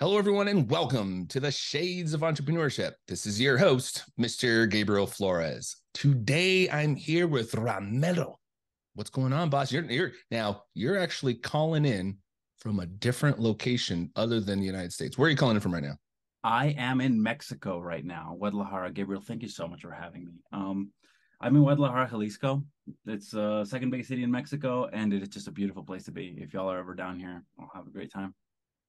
Hello, everyone, and welcome to the Shades of Entrepreneurship. This is your host, Mr. Gabriel Flores. Today, I'm here with Ramiro. What's going on, boss? You're, you're now you're actually calling in from a different location other than the United States. Where are you calling in from right now? I am in Mexico right now, Guadalajara. Gabriel, thank you so much for having me. Um, I'm in Guadalajara, Jalisco. It's the uh, second biggest city in Mexico, and it's just a beautiful place to be. If y'all are ever down here, I'll have a great time.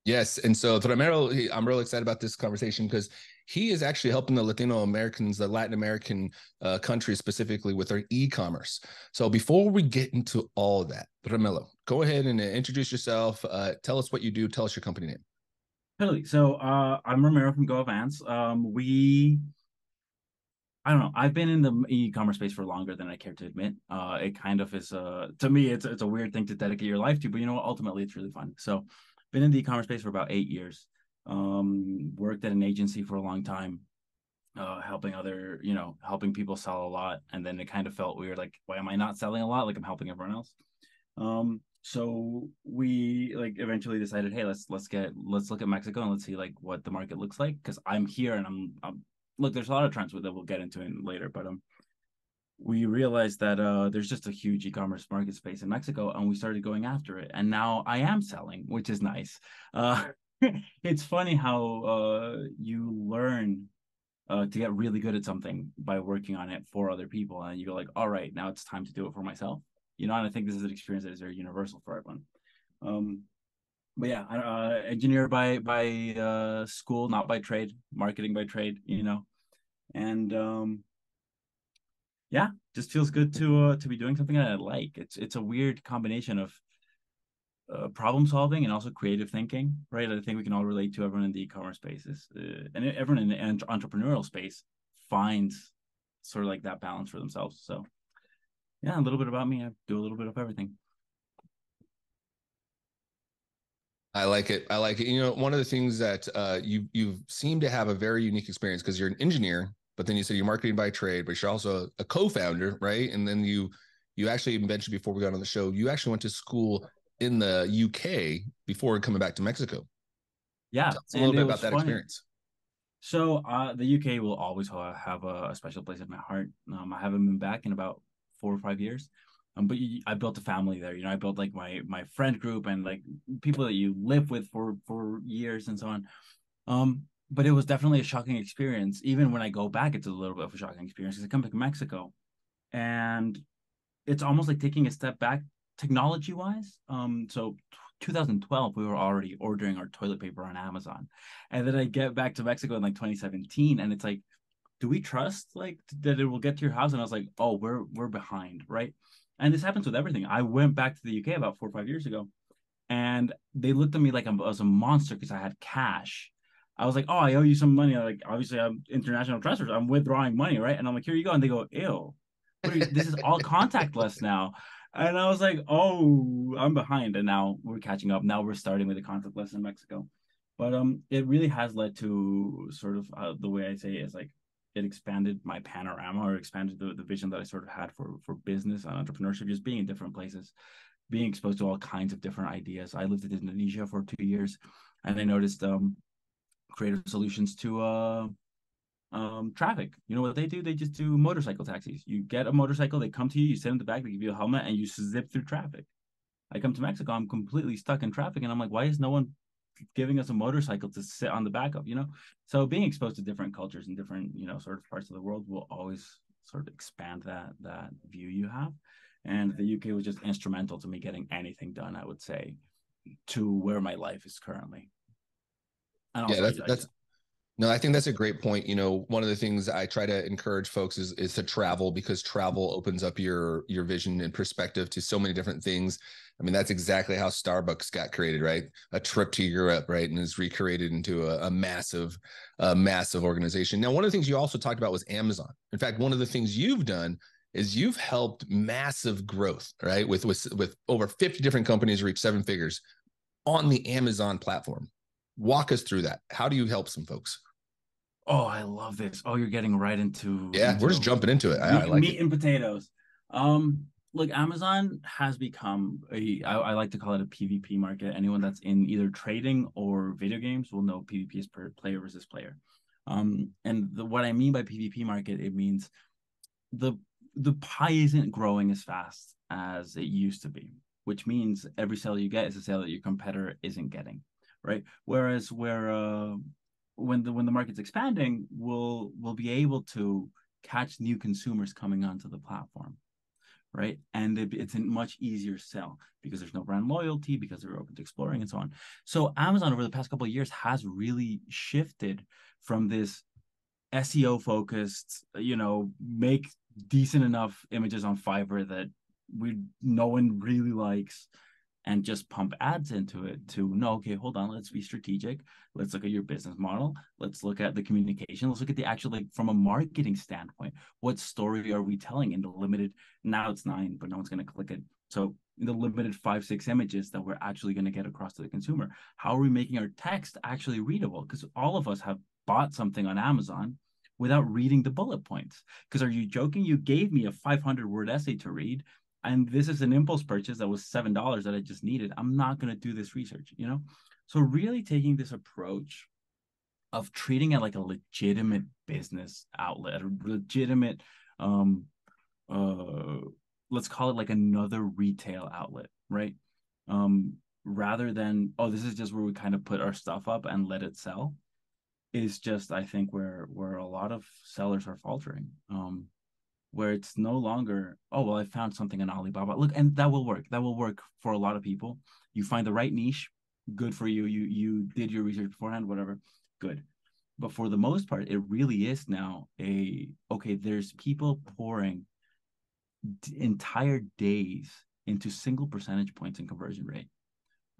Yes, and so Ramiro, I'm really excited about this conversation because he is actually helping the Latino Americans, the Latin American uh, countries specifically, with their e-commerce. So before we get into all that, Ramiro, go ahead and uh, introduce yourself. Uh, tell us what you do. Tell us your company name. Totally. So uh, I'm Ramiro from GoAvance. Um, we, I don't know. I've been in the e-commerce space for longer than I care to admit. Uh, it kind of is a to me, it's it's a weird thing to dedicate your life to, but you know, ultimately, it's really fun. So been in the e-commerce space for about eight years. Um, worked at an agency for a long time, uh, helping other, you know, helping people sell a lot. And then it kind of felt weird, like, why am I not selling a lot? Like I'm helping everyone else. Um, so we like eventually decided, hey, let's let's get let's look at Mexico and let's see like what the market looks like. Cause I'm here and I'm, I'm look, there's a lot of trends that we'll get into in later, but um we realized that uh, there's just a huge e-commerce market space in Mexico, and we started going after it. And now I am selling, which is nice. Uh, it's funny how uh, you learn uh, to get really good at something by working on it for other people, and you go like, "All right, now it's time to do it for myself." You know, and I think this is an experience that is very universal for everyone. Um, but yeah, uh, engineer by by uh, school, not by trade, marketing by trade. You know, and um, yeah, just feels good to uh, to be doing something that I like. It's it's a weird combination of uh, problem solving and also creative thinking, right? I think we can all relate to everyone in the e-commerce spaces, uh, and everyone in the entrepreneurial space finds sort of like that balance for themselves. So, yeah, a little bit about me. I do a little bit of everything. I like it. I like it. You know, one of the things that uh, you you seem to have a very unique experience because you're an engineer but then you said you're marketing by trade, but you're also a co-founder, right? And then you you actually mentioned before we got on the show, you actually went to school in the UK before coming back to Mexico. Yeah, a little bit about that funny. experience. So uh, the UK will always have a, a, special place in my heart. Um, I haven't been back in about four or five years. Um, but you, I built a family there. You know, I built like my my friend group and like people that you live with for for years and so on. Um, but it was definitely a shocking experience. Even when I go back, it's a little bit of a shocking experience because I come to Mexico, and it's almost like taking a step back technology wise. Um, so 2012, we were already ordering our toilet paper on Amazon, and then I get back to Mexico in like 2017, and it's like, do we trust like that it will get to your house? And I was like, oh, we're we're behind, right? And this happens with everything. I went back to the UK about four or five years ago, and they looked at me like I was a monster because I had cash I was like, oh, I owe you some money. Like, obviously, I'm international transfers. I'm withdrawing money, right? And I'm like, here you go. And they go, ew, this is all contactless now. And I was like, oh, I'm behind. And now we're catching up. Now we're starting with the contactless in Mexico. But um, it really has led to sort of uh, the way I say it is like it expanded my panorama or expanded the, the vision that I sort of had for for business and entrepreneurship, just being in different places, being exposed to all kinds of different ideas. I lived in Indonesia for two years, and I noticed um creative solutions to uh um traffic. You know what they do? They just do motorcycle taxis. You get a motorcycle, they come to you, you sit in the back, they give you a helmet, and you zip through traffic. I come to Mexico, I'm completely stuck in traffic, and I'm like, why is no one giving us a motorcycle to sit on the back of? You know, so being exposed to different cultures and different, you know, sort of parts of the world will always sort of expand that that view you have. And the UK was just instrumental to me getting anything done. I would say to where my life is currently yeah, that's that's no, I think that's a great point. You know, one of the things I try to encourage folks is is to travel because travel opens up your your vision and perspective to so many different things. I mean, that's exactly how Starbucks got created, right? A trip to Europe, right, and is recreated into a, a massive, a massive organization. Now, one of the things you also talked about was Amazon. In fact, one of the things you've done is you've helped massive growth, right? With with with over 50 different companies reach seven figures on the Amazon platform walk us through that. How do you help some folks? Oh, I love this. Oh, you're getting right into yeah. into we're just jumping into it. I, meat, I like meat it. and potatoes. Um, look, Amazon has become a I, I like to call it a PvP market. Anyone that's in either trading or video games will know PvP is per player versus player. Um, and the, what I mean by PvP market, it means the the pie isn't growing as fast as it used to be, which means every sale you get is a sale that your competitor isn't getting, right? Whereas where uh, when the when the market's expanding, we'll we'll be able to catch new consumers coming onto the platform right? And it, it's a much easier sell because there's no brand loyalty, because they're open to exploring and so on. So Amazon over the past couple of years has really shifted from this SEO focused, you know, make decent enough images on Fiverr that we no one really likes and just pump ads into it to no okay hold on let's be strategic. Let's look at your business model. Let's look at the communication. Let's look at the actual like from a marketing standpoint what story are we telling in the limited now it's nine but no one's going to click it. So the limited five six images that we're actually going to get across to the consumer how are we making our text actually readable? Because all of us have bought something on amazon without reading the bullet points. Because are you joking? You gave me a 500 word essay to read and this is an impulse purchase that was seven dollars that I just needed. I'm not going to do this research, you know. So really taking this approach of treating it like a legitimate business outlet, a legitimate, um, uh, let's call it like another retail outlet, right? Um, rather than oh, this is just where we kind of put our stuff up and let it sell, is just I think where where a lot of sellers are faltering. Um, where it's no longer oh well i found something on alibaba. Look and that will work. That will work for a lot of people. You find the right niche good for you. You you did your research beforehand whatever. Good. But for the most part it really is now a okay there's people pouring d- entire days into single percentage points in conversion rate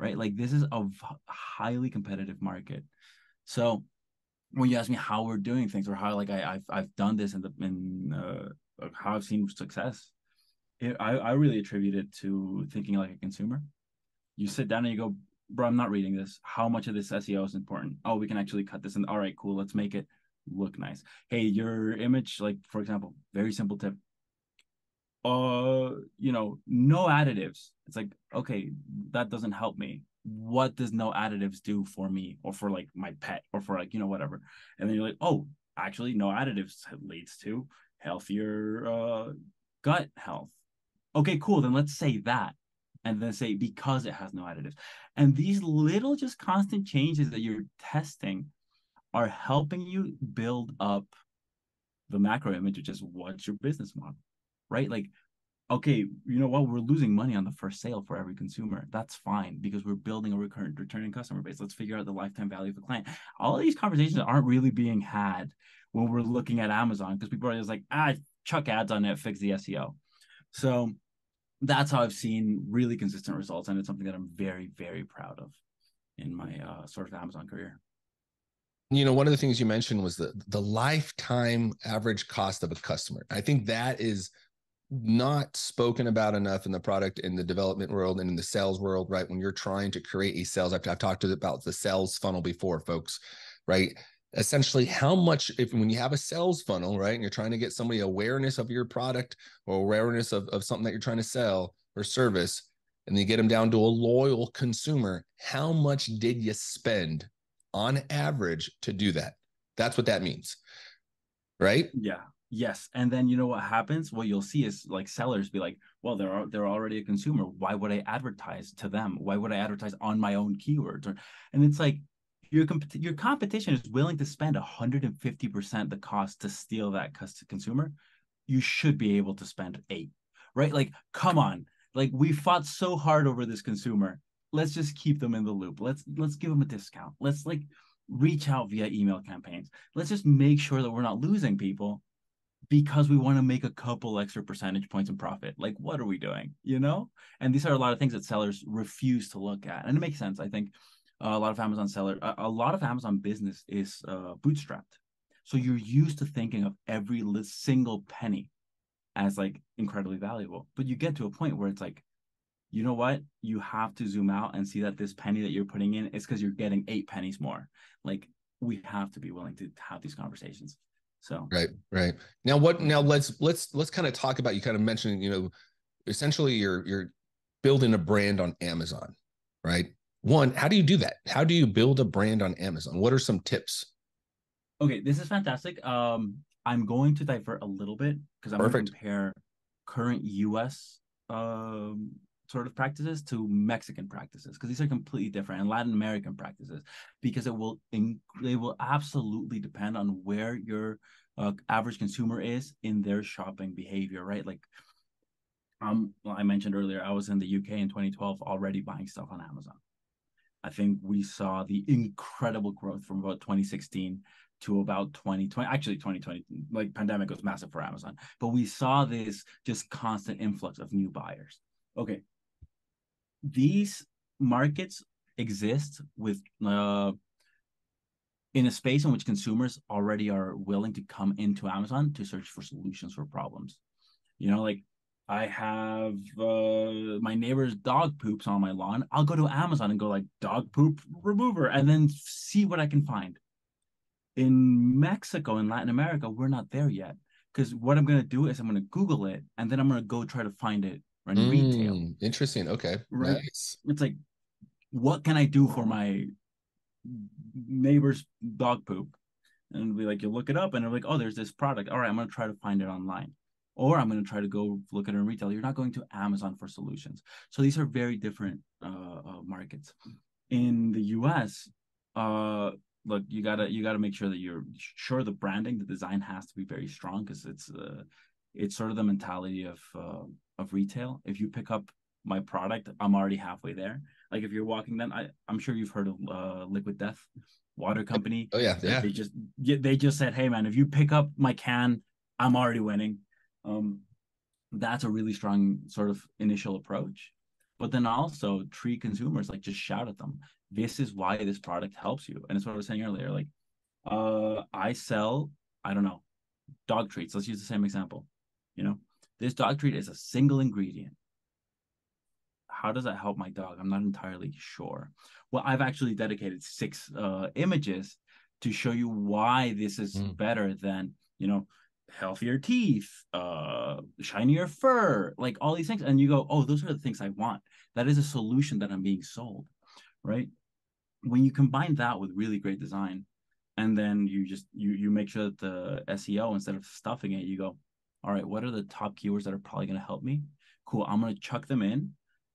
right? Like this is a highly competitive market. So when you ask me how we're doing things or how like I, have I've done this in the in uh, how I've seen success, it, I, I really attribute it to thinking like a consumer. You sit down and you go, bro, I'm not reading this. How much of this SEO is important? Oh, we can actually cut this and all right, cool. Let's make it look nice. Hey, your image, like for example, very simple tip. Uh, you know, no additives. It's like, okay, that doesn't help me. What does no additives do for me or for like my pet or for like, you know, whatever. And then you're like, oh, actually no additives leads to healthier uh, gut health. Okay, cool. Then let's say that. And then say because it has no additives. And these little just constant changes that you're testing are helping you build up the macro image, which is what's your business model, right? Like, okay, you know what? We're losing money on the first sale for every consumer. That's fine because we're building a recurrent returning customer base. Let's figure out the lifetime value of the client. All of these conversations aren't really being had when we're looking at Amazon because people are just like, ah, chuck ads on it, fix the SEO. So that's how I've seen really consistent results, and it's something that I'm very, very proud of in my uh, sort of Amazon career. You know, one of the things you mentioned was the the lifetime average cost of a customer. I think that is not spoken about enough in the product in the development world and in the sales world, right? When you're trying to create a sales, I've, I've talked about the sales funnel before, folks, right? Essentially how much if when you have a sales funnel right and you're trying to get somebody awareness of your product or awareness of, of something that you're trying to sell or service and you get them down to a loyal consumer how much did you spend on average to do that? That's what that means right? Yeah. Yes. And then you know what happens? What you'll see is like sellers be like well they're they're already a consumer. Why would i advertise to them? Why would i advertise on my own keywords? Or and it's like your comp- your competition is willing to spend 150% the cost to steal that consumer you should be able to spend 8 right like come on like we fought so hard over this consumer let's just keep them in the loop let's let's give them a discount let's like reach out via email campaigns let's just make sure that we're not losing people because we want to make a couple extra percentage points in profit. Like, what are we doing? You know? And these are a lot of things that sellers refuse to look at. And it makes sense. I think a lot of Amazon seller, a, a lot of Amazon business is uh, bootstrapped. So you're used to thinking of every single penny as like incredibly valuable. But you get to a point where it's like, you know what? You have to zoom out and see that this penny that you're putting in is because you're getting eight pennies more. Like we have to be willing to have these conversations. So right, right. Now what now let's let's let's kind of talk about you kind of mentioned, you know, essentially you're you're building a brand on Amazon, right? One, how do you do that? How do you build a brand on Amazon? What are some tips? Okay, this is fantastic. Um, I'm going to divert a little bit because I'm going to compare current U.S. Um, sort of practices to Mexican practices because these are completely different and Latin American practices because it will in, they will absolutely depend on where your uh, average consumer is in their shopping behavior, right? Like um, well, I mentioned earlier, I was in the UK in 2012 already buying stuff on Amazon. I think we saw the incredible growth from about 2016 to about 2020 actually 2020 like pandemic was massive for amazon but we saw this just constant influx of new buyers okay these markets exist with uh, in a space in which consumers already are willing to come into Amazon to search for solutions for problems. You know, like I have uh, my neighbor's dog poops on my lawn. I'll go to Amazon and go like dog poop remover and then see what I can find. In Mexico and Latin America, we're not there yet. Because what I'm going to do is I'm going to Google it and then I'm going to go try to find it in mm, retail. Interesting. Okay. Right. Nice. It's like, what can I do for my neighbor's dog poop? And be like, you look it up and they're like, oh, there's this product. All right, I'm going to try to find it online. Or I'm going to try to go look at it in retail. You're not going to Amazon for solutions. So these are very different uh, uh, markets. In the US, uh, look, you gotta you gotta make sure that you're sure the branding, the design has to be very strong because it's uh, it's sort of the mentality of uh, of retail. If you pick up my product, I'm already halfway there. Like if you're walking, then I I'm sure you've heard of uh, Liquid Death Water Company. Oh yeah, yeah. They just they just said, hey man, if you pick up my can, I'm already winning. Um, that's a really strong sort of initial approach. But then also treat consumers like just shout at them. This is why this product helps you, and it's what I was saying earlier. Like, uh, I sell I don't know dog treats. Let's use the same example. You know, this dog treat is a single ingredient. How does that help my dog? I'm not entirely sure. Well, I've actually dedicated six uh, images to show you why this is mm. better than, you know, healthier teeth, uh, shinier fur, like all these things. And you go, oh, those are the things I want. That is a solution that I'm being sold, right? When you combine that with really great design, and then you just you you make sure that the SEO instead of stuffing it, you go, all right, what are the top keywords that are probably going to help me? Cool. I'm going to chuck them in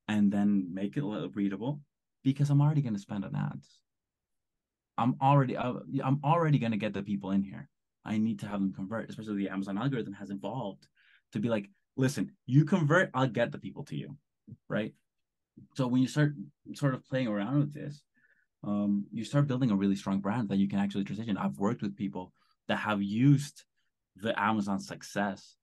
and then make it a little readable because I'm already going to spend on ads. I'm already uh, I'm already going to get the people in here. I need to have them convert, especially the Amazon algorithm has evolved to be like, listen, you convert, I'll get the people to you, right? So when you start sort of playing around with this, um, you start building a really strong brand that you can actually transition. I've worked with people that have used the Amazon success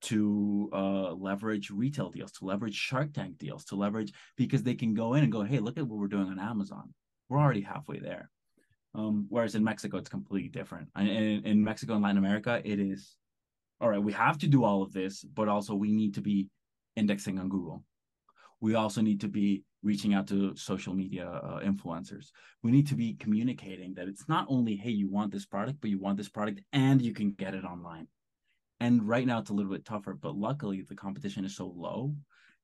to uh, leverage retail deals, to leverage Shark Tank deals, to leverage because they can go in and go, hey, look at what we're doing on Amazon. We're already halfway there. Um, whereas in Mexico, it's completely different. In, in Mexico and Latin America, it is all right. We have to do all of this, but also we need to be indexing on Google. We also need to be reaching out to social media uh, influencers. We need to be communicating that it's not only, hey, you want this product, but you want this product and you can get it online. And right now it's a little bit tougher, but luckily the competition is so low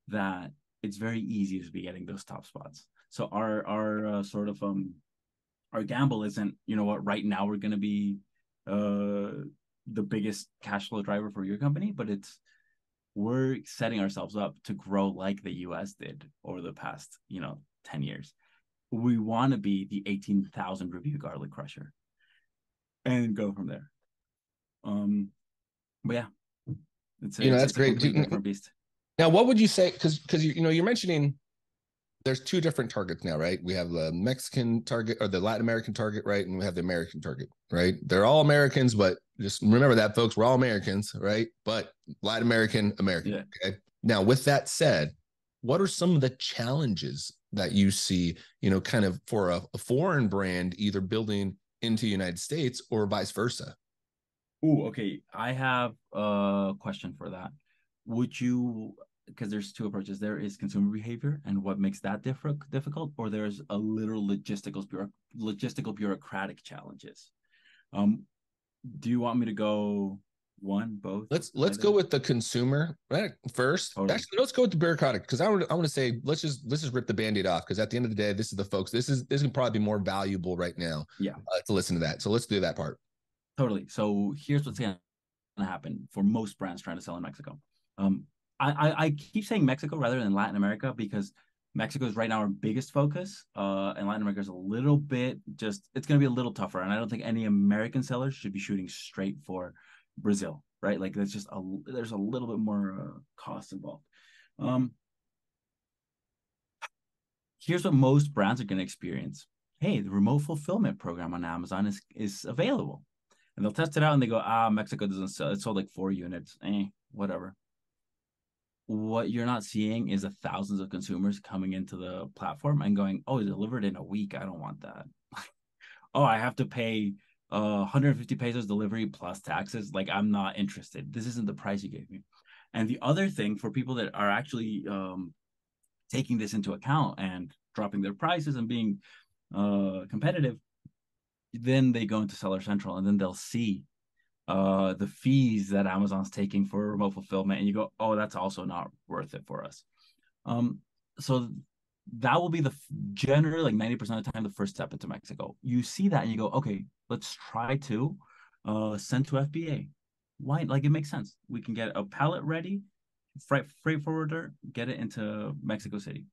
that it's very easy to be getting those top spots. So our our uh, sort of um our gamble isn't, you know what, right now we're going to be uh the biggest cash flow driver for your company, but it's we're setting ourselves up to grow like the US did over the past, you know, 10 years. We want to be the 18,000 review garlic crusher and go from there. Um, but yeah, it's a, you know, that's great. beast. Now, what would you say? Because, because you, you know, you're mentioning there's two different targets now, right? We have the Mexican target or the Latin American target, right? And we have the American target, right? They're all Americans, but just remember that, folks. We're all Americans, right? But Latin American, American. Yeah. Okay. Now, with that said, what are some of the challenges that you see, you know, kind of for a, a foreign brand either building into the United States or vice versa? Oh, okay. I have a question for that. Would you because there's two approaches. There is consumer behavior and what makes that diff- difficult, or there's a literal logistical bureau- logistical bureaucratic challenges. Um, do you want me to go one, both. Let's let's either. go with the consumer right first. Totally. Actually, let's go with the bureaucratic because I want I want to say let's just let's just rip the band-aid off because at the end of the day, this is the folks. This is this can probably be more valuable right now. Yeah, uh, to listen to that. So let's do that part. Totally. So here's what's gonna happen for most brands trying to sell in Mexico. Um, I, I, keep saying Mexico rather than Latin America because Mexico is right now our biggest focus, uh, and Latin America is a little bit just it's going to be a little tougher. And I don't think any American sellers should be shooting straight for Brazil, right? Like there's just a there's a little bit more uh, cost involved. Um, here's what most brands are going to experience. Hey, the remote fulfillment program on Amazon is is available, and they'll test it out and they go, ah, Mexico doesn't sell. It sold like four units. Eh, whatever what you're not seeing is the thousands of consumers coming into the platform and going, "Oh, it's delivered in a week. I don't want that." oh, I have to pay uh, 150 pesos delivery plus taxes. Like, I'm not interested. This isn't the price you gave me. And the other thing for people that are actually um, taking this into account and dropping their prices and being uh, competitive, then they go into Seller Central and then they'll see uh the fees that Amazon's taking for remote fulfillment and you go oh that's also not worth it for us. Um so that will be the generally like 90% of the time the first step into Mexico. You see that and you go okay let's try to uh send to FBA why? Like it makes sense. We can get a pallet ready freight freight forwarder get it into Mexico City.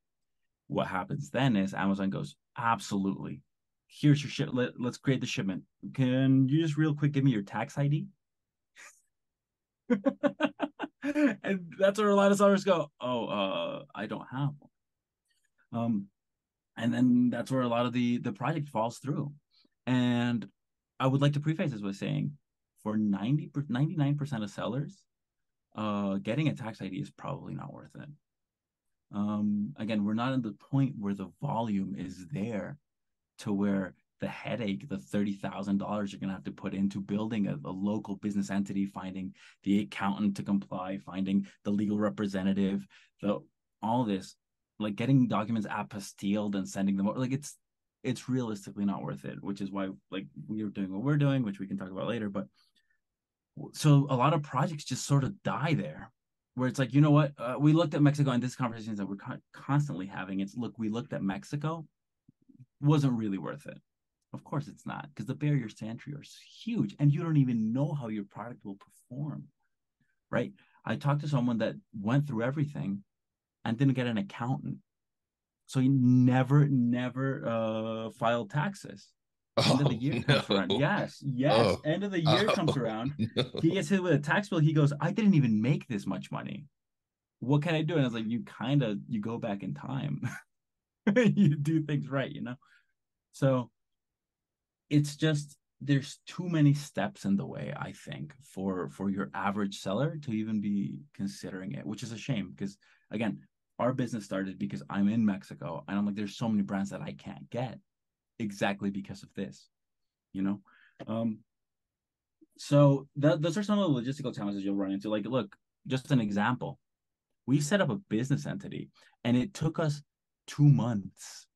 What happens then is Amazon goes absolutely here's your ship. Let, let's create the shipment. Can you just real quick give me your tax ID? and that's where a lot of sellers go, oh, uh, I don't have one. Um, and then that's where a lot of the the project falls through. And I would like to preface this by saying, for 90 99% of sellers, uh, getting a tax ID is probably not worth it. Um, again, we're not at the point where the volume is there to where the headache, the thirty thousand dollars you're gonna have to put into building a, a, local business entity, finding the accountant to comply, finding the legal representative, the all this, like getting documents apostilled and sending them, over, like it's it's realistically not worth it. Which is why like we are doing what we're doing, which we can talk about later. But so a lot of projects just sort of die there where it's like you know what uh, we looked at mexico and this conversations that we're constantly having it's look we looked at mexico wasn't really worth it. Of course it's not, because the barriers to entry are huge and you don't even know how your product will perform. Right? I talked to someone that went through everything and didn't get an accountant. So he never, never uh, filed taxes. Oh, end of the year no. comes around. Yes, yes. Oh, end of the year oh, comes around. No. He gets hit with a tax bill. He goes, I didn't even make this much money. What can I do? And I was like, you kind of you go back in time. you do things right, you know? So it's just there's too many steps in the way, I think, for for your average seller to even be considering it, which is a shame because again, our business started because I'm in Mexico and I'm like, there's so many brands that I can't get exactly because of this, you know? Um so that those are some of the logistical challenges you'll run into. Like, look, just an example. We set up a business entity and it took us two months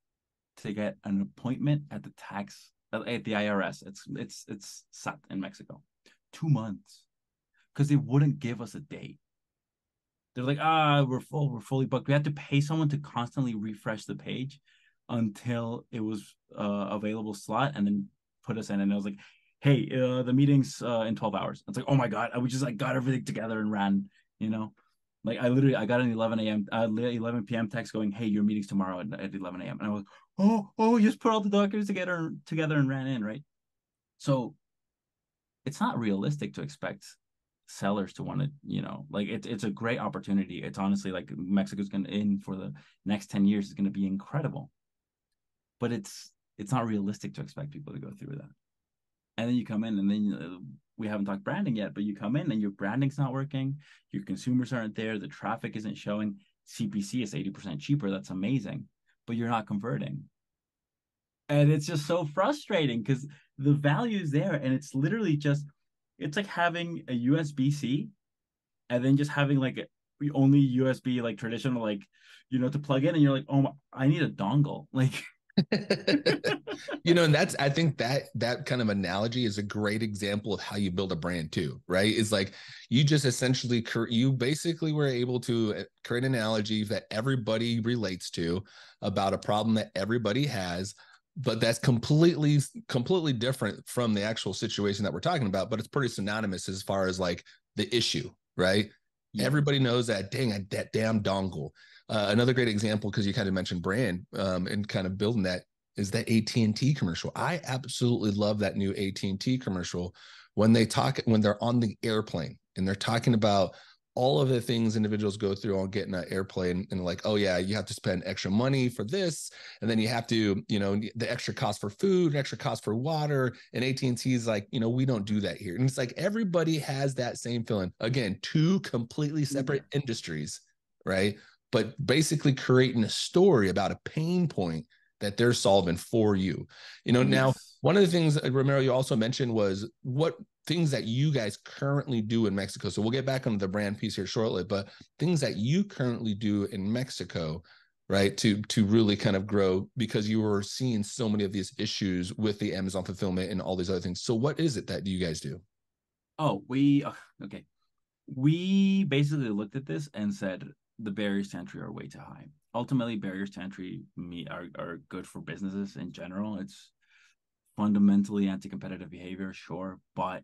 to get an appointment at the tax at the IRS. It's it's it's SAT in Mexico. Two months. Because they wouldn't give us a date. They're like, ah, we're full, we're fully booked. We had to pay someone to constantly refresh the page until it was uh, available slot and then put us in. And I was like, hey, uh, the meeting's uh, in 12 hours. It's like, oh my God. I we just like got everything together and ran, you know. Like I literally, I got an 11 a.m., uh, 11 p.m. text going, "Hey, your meeting's tomorrow at, at 11 a.m." And I was, "Oh, oh, you just put all the documents together, together, and ran in." Right. So, it's not realistic to expect sellers to want to, you know, like it's it's a great opportunity. It's honestly like Mexico's going to in for the next 10 years is going to be incredible, but it's it's not realistic to expect people to go through that. And then you come in, and then uh, we haven't talked branding yet, but you come in and your branding's not working, your consumers aren't there, the traffic isn't showing. CPC is 80% cheaper. That's amazing, but you're not converting. And it's just so frustrating because the value is there and it's literally just, it's like having a USB C and then just having like only USB, like traditional, like, you know, to plug in and you're like, oh, my, I need a dongle. Like, you know, and that's I think that that kind of analogy is a great example of how you build a brand too, right? It's like you just essentially you basically were able to uh, create an analogy that everybody relates to about a problem that everybody has, but that's completely completely different from the actual situation that we're talking about, but it's pretty synonymous as far as like the issue, right? Yeah. Everybody knows that dang that damn dongle uh, another great example, because you kind of mentioned brand um, and kind of building that, is that AT and T commercial. I absolutely love that new AT and T commercial. When they talk when they're on the airplane and they're talking about all of the things individuals go through on getting an airplane and like oh yeah you have to spend extra money for this and then you have to you know the extra cost for food and extra cost for water and AT&T is like you know we don't do that here. And it's like everybody has that same feeling. Again two completely separate industries right but basically creating a story about a pain point that they're solving for you. You know, yes. now one of the things uh, Ramiro you also mentioned was what things that you guys currently do in Mexico. So we'll get back on the brand piece here shortly, but things that you currently do in Mexico, right? To to really kind of grow because you were seeing so many of these issues with the Amazon fulfillment and all these other things. So what is it that you guys do? Oh, we okay. We basically looked at this and said, the barriers to entry are way too high. Ultimately, barriers to entry me are, are good for businesses in general. It's fundamentally anti-competitive behavior, sure, but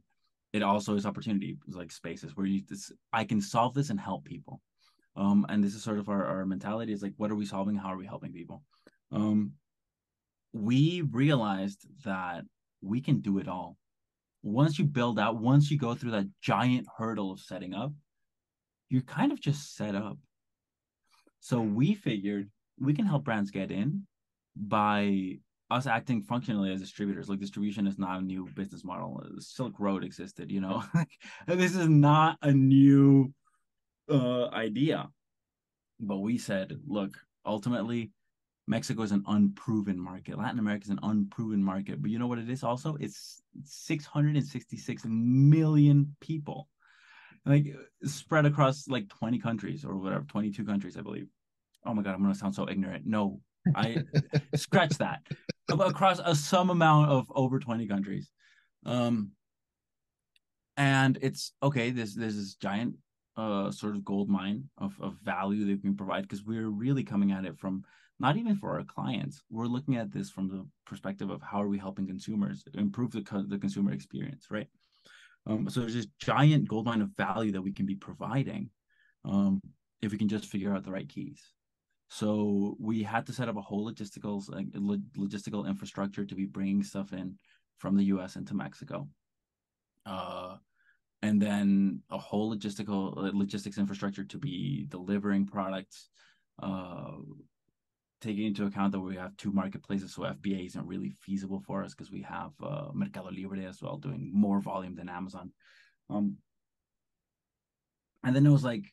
it also is opportunity like spaces where you this, I can solve this and help people. Um, and this is sort of our, our mentality is like, what are we solving? How are we helping people? Um, we realized that we can do it all. Once you build out, once you go through that giant hurdle of setting up, you're kind of just set up. So we figured we can help brands get in by us acting functionally as distributors. Like distribution is not a new business model. Silk Road existed, you know. this is not a new uh, idea. But we said, look, ultimately, Mexico is an unproven market. Latin America is an unproven market. But you know what it is also? It's 666 million people like spread across like 20 countries or whatever 22 countries i believe. Oh my god i'm gonna sound so ignorant. No i scratch that. Across a some amount of over 20 countries. Um and it's okay This there's this giant uh sort of gold mine of, of value that we can provide because we're really coming at it from not even for our clients. We're looking at this from the perspective of how are we helping consumers improve the, the consumer experience right um, so there's this giant gold mine of value that we can be providing um, if we can just figure out the right keys. So we had to set up a whole logistical logistical infrastructure to be bringing stuff in from the U.S. into Mexico, uh, and then a whole logistical logistics infrastructure to be delivering products uh, taking into account that we have two marketplaces, so FBA isn't really feasible for us because we have uh, Mercado Libre as well, doing more volume than Amazon. Um, and then it was like,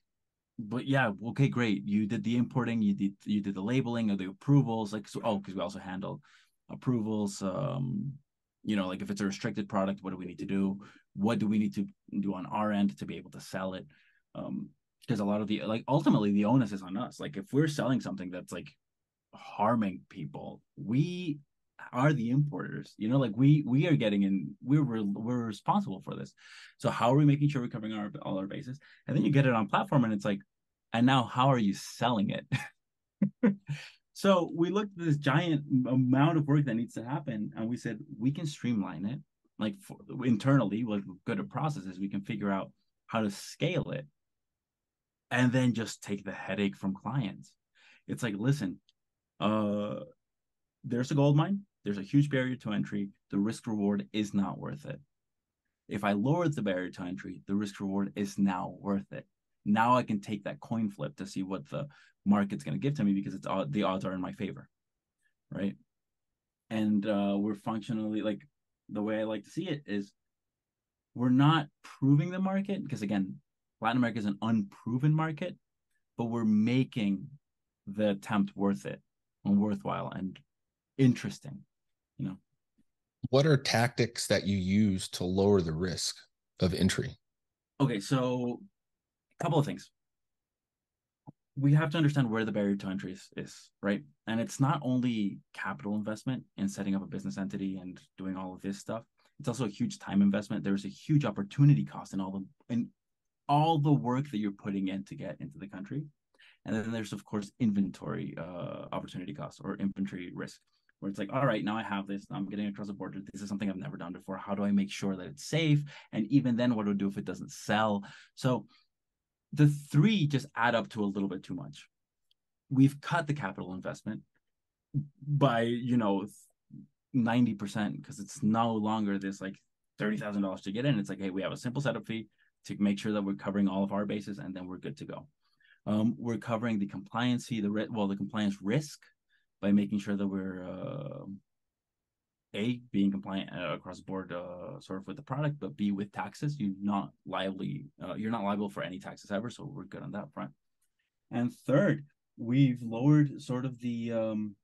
but yeah, okay, great. You did the importing, you did you did the labeling or the approvals, like so. Oh, because we also handle approvals. Um, you know, like if it's a restricted product, what do we need to do? What do we need to do on our end to be able to sell it? Um, because a lot of the like ultimately the onus is on us. Like if we're selling something that's like harming people. We are the importers. You know, like we we are getting in. We're we're responsible for this. So how are we making sure we're covering our all our bases? And then you get it on platform, and it's like, and now how are you selling it? so we looked at this giant amount of work that needs to happen, and we said we can streamline it. Like for, internally, like good processes, we can figure out how to scale it, and then just take the headache from clients. It's like, listen, uh, there's a gold mine. There's a huge barrier to entry. The risk reward is not worth it. If I lower the barrier to entry, the risk reward is now worth it. Now I can take that coin flip to see what the market's going to give to me because it's the odds are in my favor, right? And uh, we're functionally like the way I like to see it is we're not proving the market because again, Latin America is an unproven market, but we're making the attempt worth it and worthwhile and interesting you know what are tactics that you use to lower the risk of entry okay so a couple of things we have to understand where the barrier to entry is, is, right? And it's not only capital investment in setting up a business entity and doing all of this stuff. It's also a huge time investment. There's a huge opportunity cost in all the in all the work that you're putting in to get into the country. And then there's of course inventory uh, opportunity cost or inventory risk, where it's like, all right, now I have this, I'm getting across the border. This is something I've never done before. How do I make sure that it's safe? And even then, what do I do if it doesn't sell? So the three just add up to a little bit too much. We've cut the capital investment by, you know, 90% because it's no longer this like $30,000 to get in. It's like, hey, we have a simple setup fee to make sure that we're covering all of our bases and then we're good to go. Um, we're covering the compliance fee, the well, the compliance risk by making sure that we're uh, a being compliant uh, across the board uh, sort of with the product but b with taxes. You're not liably uh, you're not liable for any taxes ever so we're good on that front. And third we've lowered sort of the um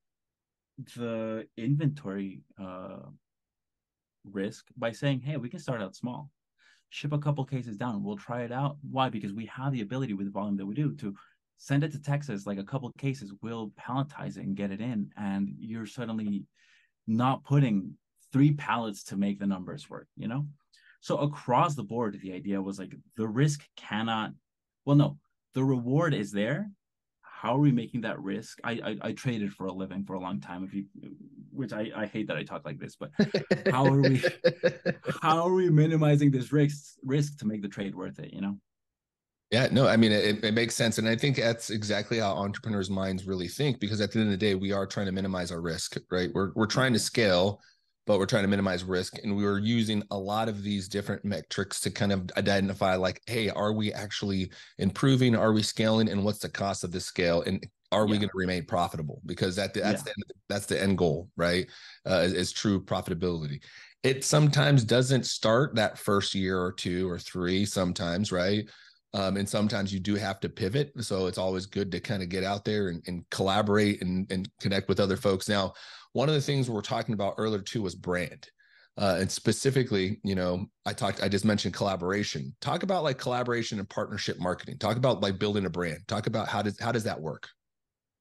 the inventory uh risk by saying hey we can start out small ship a couple cases down we'll try it out why because we have the ability with the volume that we do to send it to texas like a couple cases we'll palletize it and get it in and you're suddenly not putting three pallets to make the numbers work, you know? So across the board, the idea was like the risk cannot, well, no, the reward is there. How are we making that risk? I, I, I traded for a living for a long time. If you, which I, I hate that I talk like this, but how are we, how are we minimizing this risk risk to make the trade worth it? You know? Yeah, no, I mean, it, it makes sense. And I think that's exactly how entrepreneurs' minds really think, because at the end of the day, we are trying to minimize our risk, right? We're, we're trying to scale, but we're trying to minimize risk. And we were using a lot of these different metrics to kind of identify, like, hey, are we actually improving? Are we scaling? And what's the cost of this scale? And are yeah. we going to remain profitable? Because that, that's, yeah. the, that's the end goal, right? Uh, is, is true profitability it sometimes doesn't start that first year or two or three sometimes right um, and sometimes you do have to pivot. So it's always good to kind of get out there and, and collaborate and, and connect with other folks. Now, one of the things we are talking about earlier too was brand. Uh, and specifically, you know, I talked, I just mentioned collaboration. Talk about like collaboration and partnership marketing. Talk about like building a brand. Talk about how does how does that work?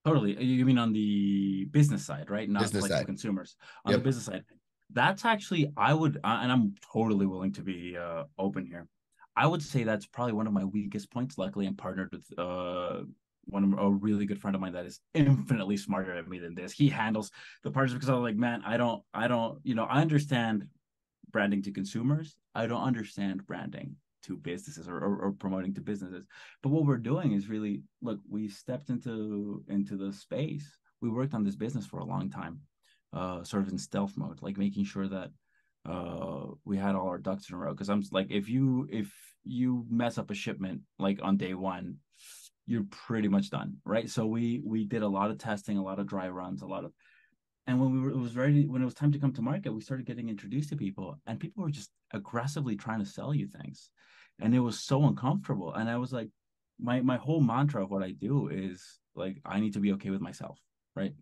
Totally. You mean on the business side, right? Not business like side. consumers. On yep. the business side, that's actually I would, and I'm totally willing to be uh, open here. I would say that's probably one of my weakest points. Luckily, I'm partnered with uh one a really good friend of mine that is infinitely smarter at me than this. He handles the parts because I'm like, man, I don't, I don't, you know, I understand branding to consumers. I don't understand branding to businesses or, or, or promoting to businesses. But what we're doing is really look, we stepped into into the space. We worked on this business for a long time, uh, sort of in stealth mode, like making sure that uh we had all our ducks in a row because i'm like if you if you mess up a shipment like on day one you're pretty much done right? So we we did a lot of testing a lot of dry runs a lot of and when we were it was ready when it was time to come to market we started getting introduced to people and people were just aggressively trying to sell you things. And it was so uncomfortable. And i was like my my whole mantra of what i do is like i need to be okay with myself right?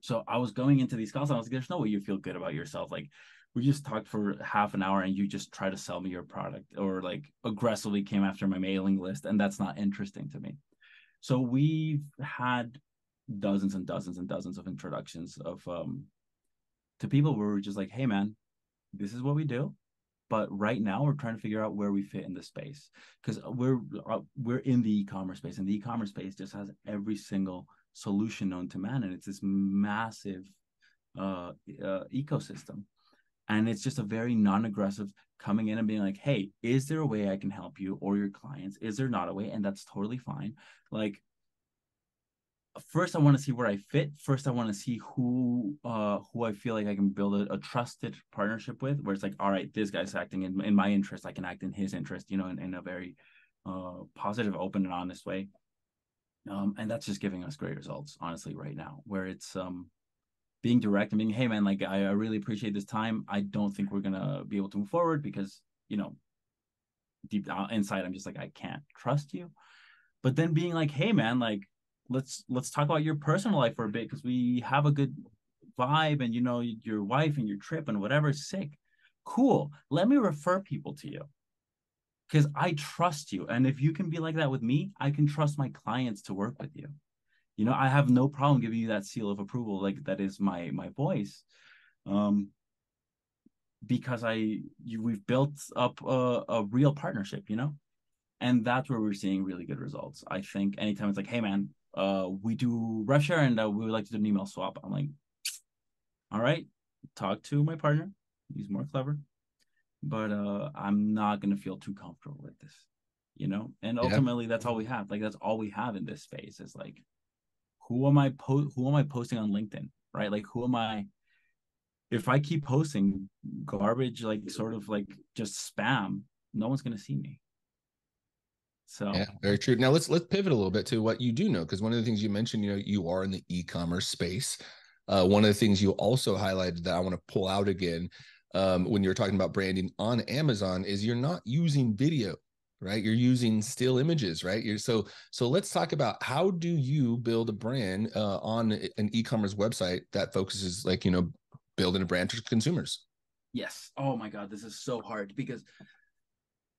So i was going into these calls and i was like there's no way you feel good about yourself. Like we just talked for half an hour and you just try to sell me your product or like aggressively came after my mailing list and that's not interesting to me so we've had dozens and dozens and dozens of introductions of um to people where we're just like hey man this is what we do. But right now we're trying to figure out where we fit in the space because we're uh, we're in the e-commerce space and the e-commerce space just has every single solution known to man and it's this massive uh, uh ecosystem. And it's just a very non-aggressive coming in and being like hey is there a way i can help you or your clients? Is there not a way? And that's totally fine. Like first i want to see where i fit. First i want to see who uh who i feel like i can build a, a, trusted partnership with where it's like all right this guy's acting in, in my interest. I can act in his interest you know in, in a very uh positive open and honest way. Um and that's just giving us great results honestly right now where it's um being direct and being, hey man, like I, I really appreciate this time. I don't think we're gonna be able to move forward because you know, deep down inside, I'm just like I can't trust you. But then being like, hey man, like let's let's talk about your personal life for a bit because we have a good vibe and you know your wife and your trip and whatever is sick. Cool. Let me refer people to you. because I trust you. And if you can be like that with me, I can trust my clients to work with you. You know, I have no problem giving you that seal of approval, like that is my my voice. Um because I you, we've built up a, a real partnership, you know? And that's where we're seeing really good results. I think anytime it's like, hey man, uh we do share and uh, we would like to do an email swap. I'm like, all right, talk to my partner. He's more clever but uh i'm not going to feel too comfortable with this you know and ultimately yeah. that's all we have like that's all we have in this space is like who am i po- who am i posting on linkedin right? Like who am i if i keep posting garbage like sort of like just spam no one's going to see me. So yeah very true. Now let's let's pivot a little bit to what you do know because one of the things you mentioned you know you are in the e-commerce space. Uh, one of the things you also highlighted that i want to pull out again um, when you're talking about branding on Amazon is you're not using video, right? You're using still images, right? You're so so. Let's talk about how do you build a brand uh, on an e-commerce website that focuses, like you know, building a brand to consumers. Yes. Oh my God, this is so hard because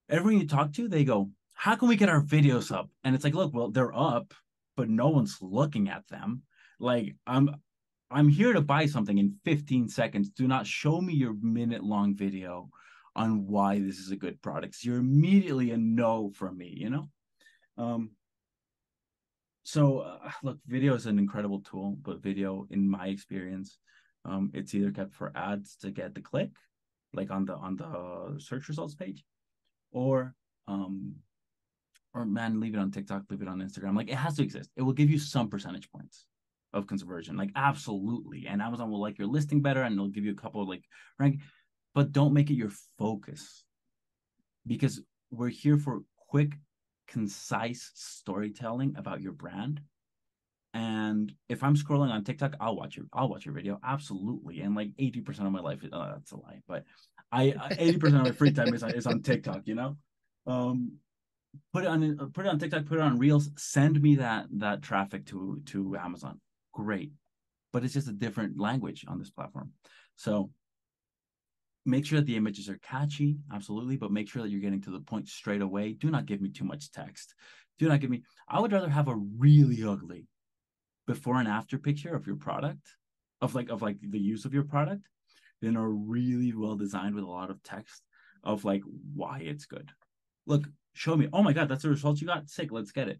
everyone you talk to, they go, "How can we get our videos up?" And it's like, look, well, they're up, but no one's looking at them. Like I'm I'm here to buy something in 15 seconds. Do not show me your minute long video on why this is a good product. So you're immediately a no from me, you know? Um, so uh, look, video is an incredible tool, but video, in my experience, um, it's either kept for ads to get the click, like on the on the search results page, or um, or man, leave it on TikTok, leave it on Instagram. Like it has to exist. It will give you some percentage points of conversion. Like absolutely. And Amazon will like your listing better and they'll give you a couple of like rank, but don't make it your focus because we're here for quick, concise storytelling about your brand. And if I'm scrolling on TikTok, I'll watch your I'll watch your video absolutely. And like 80% of my life, oh, that's a lie, but I uh, 80% of my free time is on, is on TikTok. You know, um, put it on uh, put it on TikTok, put it on Reels. Send me that that traffic to to Amazon great. But it's just a different language on this platform. So make sure that the images are catchy, absolutely, but make sure that you're getting to the point straight away. Do not give me too much text. Do not give me, I would rather have a really ugly before and after picture of your product, of like of like the use of your product, than a really well designed with a lot of text of like why it's good. Look, show me. Oh my god, that's the results you got. Sick. Let's get it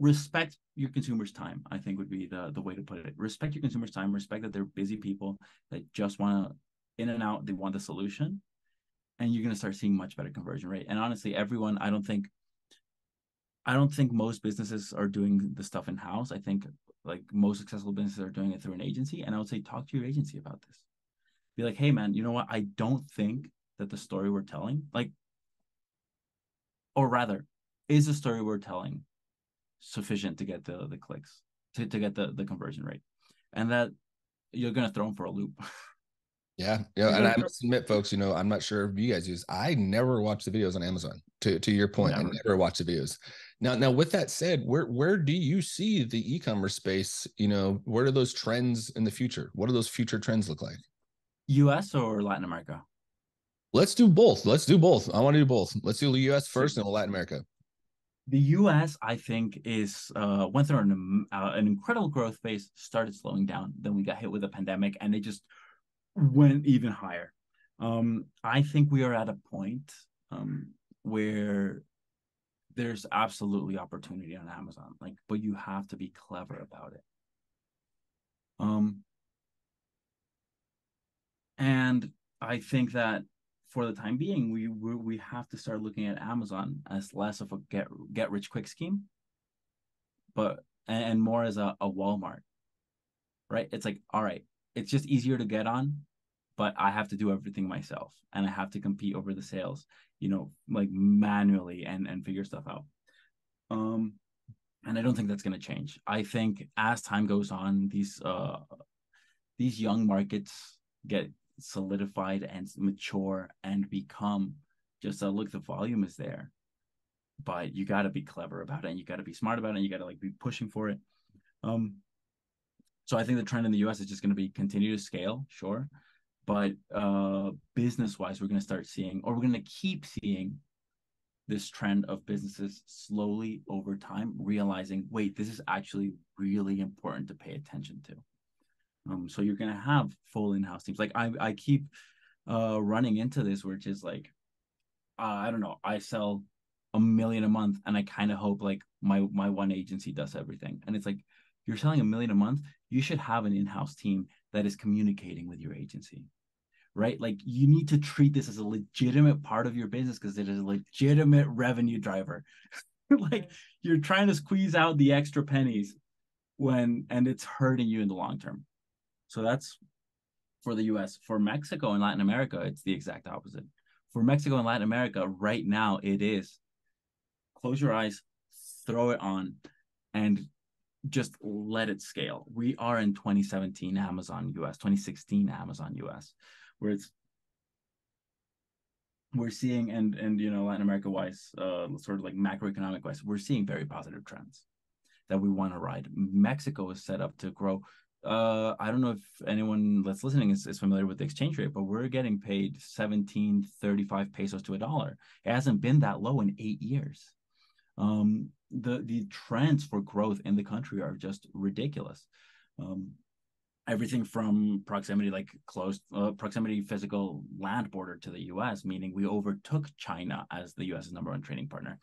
respect your consumers' time, I think would be the, the way to put it. Respect your consumers' time, respect that they're busy people that just want to in and out, they want the solution. And you're gonna start seeing much better conversion rate. And honestly, everyone, I don't think I don't think most businesses are doing the stuff in house. I think like most successful businesses are doing it through an agency. And I would say talk to your agency about this. Be like, hey man, you know what? I don't think that the story we're telling, like, or rather, is the story we're telling sufficient to get the the clicks to, to get the the conversion rate and that you're gonna throw them for a loop yeah yeah and i must admit folks you know i'm not sure if you guys use i never watch the videos on amazon to to your point never. i never watch the videos now now with that said where where do you see the e-commerce space you know where are those trends in the future what do those future trends look like us or latin america let's do both let's do both i want to do both let's do the us first and latin america the U.S. I think is uh, went through an, uh, an incredible growth phase, started slowing down. Then we got hit with a pandemic, and it just went even higher. Um, I think we are at a point um, where there's absolutely opportunity on Amazon, like, but you have to be clever about it. Um, and I think that for the time being, we we we have to start looking at Amazon as less of a get get rich quick scheme, but and more as a, a Walmart, right? It's like all right, it's just easier to get on, but I have to do everything myself, and I have to compete over the sales, you know, like manually and and figure stuff out. Um, and I don't think that's going to change. I think as time goes on, these uh these young markets get solidified and mature and become just a look the volume is there but you got to be clever about it and you got to be smart about it and you got to like be pushing for it um so i think the trend in the us is just going to be continue to scale sure but uh business wise we're going to start seeing or we're going to keep seeing this trend of businesses slowly over time realizing, wait, this is actually really important to pay attention to. Um, so you're gonna have full in-house teams. Like I, I keep uh running into this, which is like, uh, I don't know, I sell a million a month, and I kind of hope like my my one agency does everything. And it's like, you're selling a million a month, you should have an in-house team that is communicating with your agency right? Like you need to treat this as a legitimate part of your business because it is a legitimate revenue driver. like you're trying to squeeze out the extra pennies when and it's hurting you in the long term. So that's for the US. For Mexico and Latin America, it's the exact opposite. For Mexico and Latin America, right now it is close your eyes, throw it on, and just let it scale. We are in 2017 Amazon US, 2016 Amazon US where it's we're seeing and and you know Latin America wise, uh, sort of like macroeconomic wise, we're seeing very positive trends that we want to ride. Mexico is set up to grow. Uh, I don't know if anyone that's listening is, is familiar with the exchange rate, but we're getting paid 17, 35 pesos to a dollar. It hasn't been that low in eight years. Um, the the trends for growth in the country are just ridiculous. Um, everything from proximity like close uh, proximity physical land border to the us meaning we overtook china as the us's number one trading partner.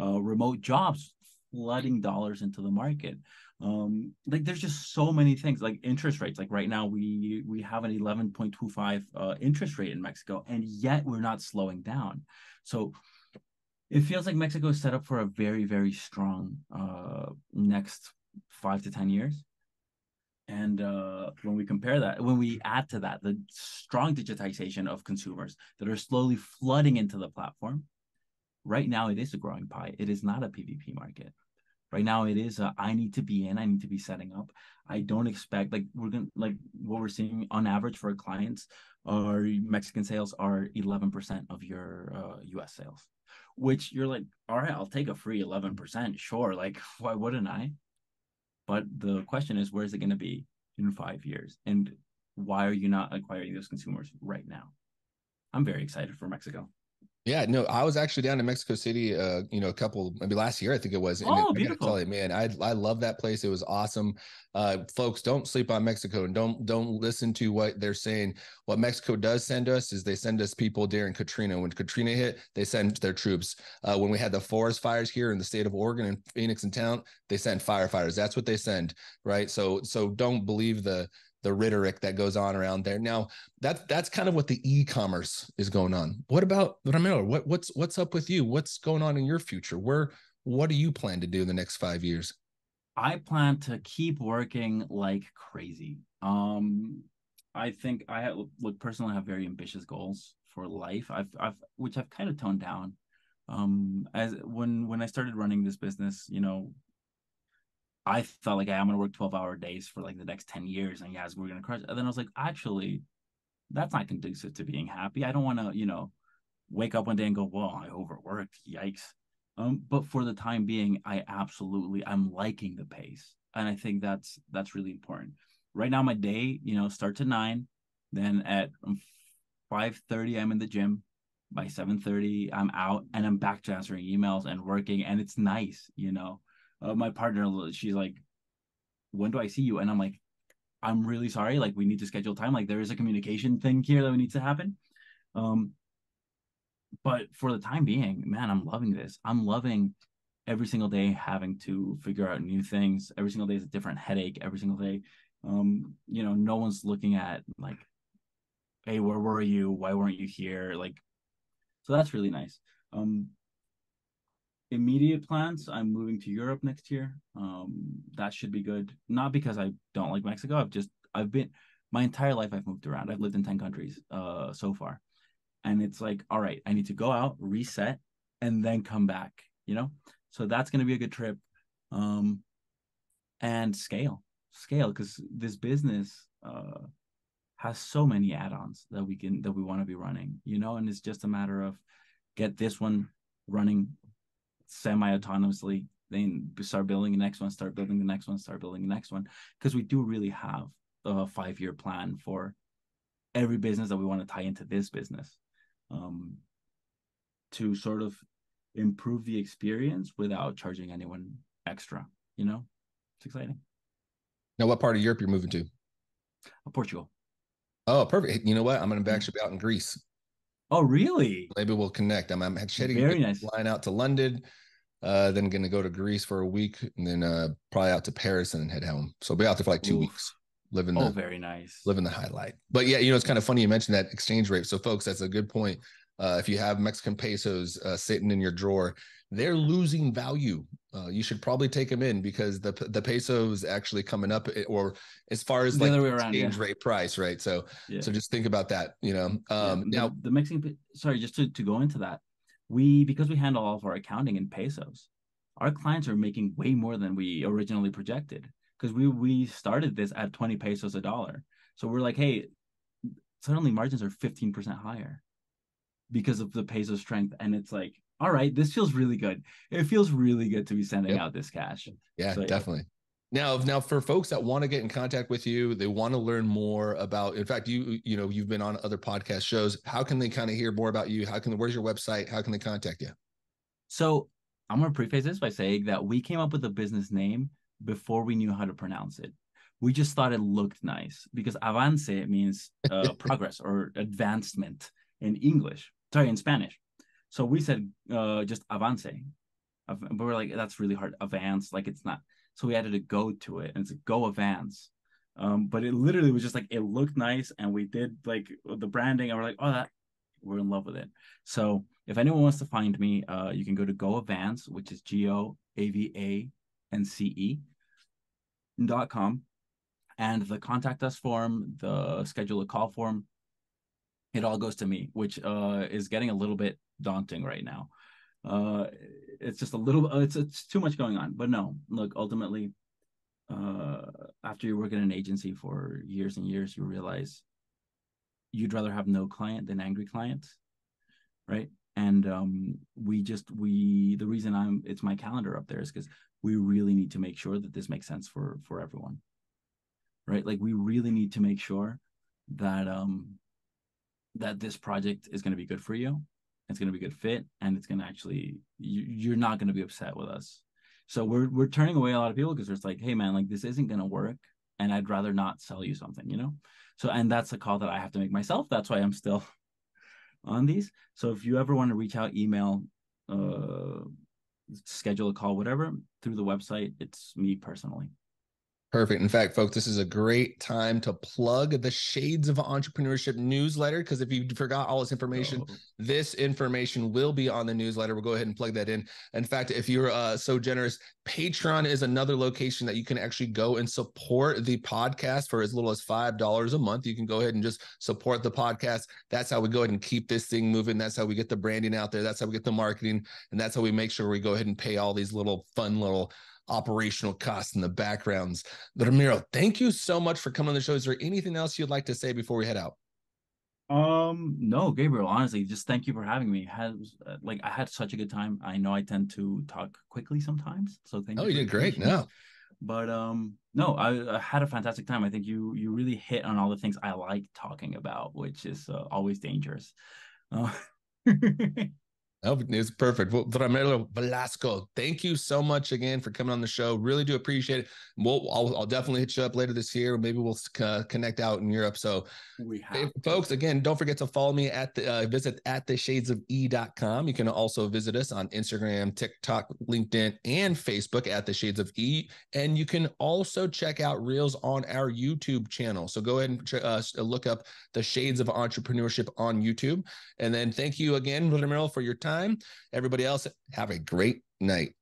Uh, remote jobs flooding dollars into the market. Um, like there's just so many things like interest rates. Like right now we we have an 11.25 uh, interest rate in mexico and yet we're not slowing down. So it feels like mexico is set up for a very very strong uh, next five to ten years and uh, when we compare that, when we add to that the strong digitization of consumers that are slowly flooding into the platform, right now it is a growing pie. It is not a PvP market. Right now it is a, I need to be in, I need to be setting up. I don't expect like we're gonna like what we're seeing on average for clients, our Mexican sales are 11% of your uh, US sales, which you're like, all right, I'll take a free 11%. Sure. Like, why wouldn't I? But the question is, where is it going to be in five years? And why are you not acquiring those consumers right now? I'm very excited for Mexico. Yeah, no, I was actually down in Mexico City, uh, you know, a couple, maybe last year, I think it was. And oh, it, beautiful. I tell you, man, I I love that place. It was awesome. Uh, folks, don't sleep on Mexico and don't don't listen to what they're saying. What Mexico does send us is they send us people during Katrina. When Katrina hit, they send their troops. Uh, when we had the forest fires here in the state of Oregon and Phoenix and Talent, they send firefighters. That's what they send, right? So so don't believe the the rhetoric that goes on around there. Now, that's that's kind of what the e-commerce is going on. What about Ramiro? What what's what's up with you? What's going on in your future? Where what do you plan to do in the next five years? I plan to keep working like crazy. Um, I think I have, look personally have very ambitious goals for life. I've I've which I've kind of toned down. Um, as when when I started running this business, you know, I felt like hey, I'm gonna work 12 hour days for like the next 10 years and yes, we're gonna crush. And then I was like, actually, that's not conducive to being happy. I don't wanna, you know, wake up one day and go, well, I overworked. Yikes. Um, but for the time being, I absolutely I'm liking the pace. And I think that's that's really important. Right now, my day, you know, starts at nine, then at 5:30, I'm in the gym. By 7:30, I'm out and I'm back to answering emails and working, and it's nice, you know uh, my partner she's like when do i see you? And i'm like i'm really sorry like we need to schedule time like there is a communication thing here that we need to happen. Um but for the time being man i'm loving this. I'm loving every single day having to figure out new things. Every single day is a different headache. Every single day um you know no one's looking at like hey where were you? Why weren't you here? Like so that's really nice. Um immediate plans i'm moving to europe next year. Um that should be good. Not because i don't like mexico i've just i've been my entire life i've moved around. I've lived in 10 countries uh so far. And it's like all right i need to go out reset and then come back you know? So that's going to be a good trip. Um and scale scale because this business uh has so many add-ons that we can that we want to be running you know? And it's just a matter of get this one running semi-autonomously then start building the next one start building the next one start building the next one because we do really have a five-year plan for every business that we want to tie into this business um, to sort of improve the experience without charging anyone extra. You know, it's exciting. Now, what part of Europe you're moving to? Uh, Portugal. Oh, perfect. You know what? I'm going to actually be out in Greece. Oh, really? Maybe we'll connect. I'm, I'm actually Very nice. flying out to London, uh, then going to go to Greece for a week, and then uh, probably out to Paris and then head home. So I'll be out there for like two Oof. weeks living oh, the very nice living the highlight but yeah you know it's kind of funny you mentioned that exchange rate so folks that's a good point uh, if you have mexican pesos uh, sitting in your drawer they're losing value uh, you should probably take them in because the the peso is actually coming up eh, or as far as the like around, exchange yeah. rate price right so yeah. so just think about that you know um yeah, now the, mexican sorry just to, to go into that we because we handle all of our accounting in pesos our clients are making way more than we originally projected because we we started this at 20 pesos a dollar. So we're like, hey, suddenly margins are 15% higher because of the peso strength. And it's like, all right, this feels really good. It feels really good to be sending yep. out this cash. Yeah, so, definitely. Yeah. Now, now for folks that want to get in contact with you, they want to learn more about. In fact, you you know you've been on other podcast shows. How can they kind of hear more about you? How can where's your website? How can they contact you? So I'm gonna preface this by saying that we came up with a business name before we knew how to pronounce it. We just thought it looked nice because avance means uh, progress or advancement in English, sorry, in Spanish. So we said uh, just avance. But we're like, that's really hard. Advance, like it's not. So we added a go to it and it's a go advance. Um, but it literally was just like it looked nice and we did like the branding and we're like, oh, that we're in love with it. So if anyone wants to find me, uh, you can go to GoAvance, which is G O A V A nce.com. And the contact us form, the schedule a call form, it all goes to me, which uh, is getting a little bit daunting right now. Uh, it's just a little, it's, it's too much going on. But no, look, ultimately, uh, after you work in an agency for years and years, you realize you'd rather have no client than angry clients, right? And um, we just we the reason I'm it's my calendar up there is because we really need to make sure that this makes sense for for everyone right like we really need to make sure that um that this project is going to be good for you it's going to be a good fit and it's going to actually you, you're not going to be upset with us so we're we're turning away a lot of people because it's like hey man like this isn't going to work and i'd rather not sell you something you know so and that's a call that i have to make myself that's why i'm still on these so if you ever want to reach out email uh schedule a call, whatever, through the website. It's me personally. Perfect. In fact, folks, this is a great time to plug the Shades of Entrepreneurship newsletter because if you forgot all this information, oh. this information will be on the newsletter. We'll go ahead and plug that in. In fact, if you're uh, so generous, Patreon is another location that you can actually go and support the podcast for as little as $5 a month. You can go ahead and just support the podcast. That's how we go ahead and keep this thing moving. That's how we get the branding out there. That's how we get the marketing. And that's how we make sure we go ahead and pay all these little fun little operational costs in the backgrounds. Ramiro, thank you so much for coming on the show. Is there anything else you'd like to say before we head out? Um, no, Gabriel. Honestly, just thank you for having me. Had like I had such a good time. I know I tend to talk quickly sometimes, so thank oh, you. Oh, you did great. No, but um, no, I, I, had a fantastic time. I think you you really hit on all the things I like talking about, which is uh, always dangerous. Uh, Oh, it's perfect. Well, Ramiro Velasco, thank you so much again for coming on the show. Really do appreciate it. We'll, I'll, I'll definitely hit you up later this year. Maybe we'll uh, connect out in Europe. So, we have folks, again, don't forget to follow me at the uh, visit at the shades of e.com. You can also visit us on Instagram, TikTok, LinkedIn, and Facebook at the shades of e. And you can also check out reels on our YouTube channel. So go ahead and uh, look up the shades of entrepreneurship on YouTube. And then thank you again, Ramiro, for your time time. Everybody else, have a great night.